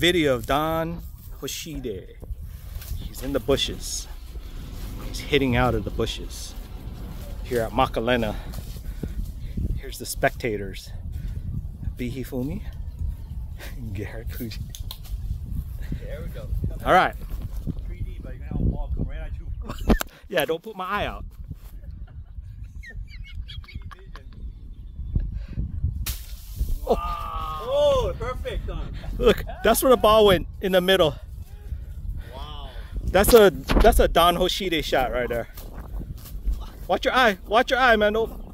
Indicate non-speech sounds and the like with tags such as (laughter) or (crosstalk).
video of Don Hoshide. He's in the bushes. He's hitting out of the bushes here at Makalena. Here's the spectators. Bihi Fumi and (laughs) Garrett Fuji. There we go. All right. 3D, but you're gonna have a ball come right at you. (laughs) Yeah, don't put my eye out. Look, that's where the ball went in the middle. Wow. That's a that's a Don Hoshide shot right there. Watch your eye. Watch your eye, man. Don't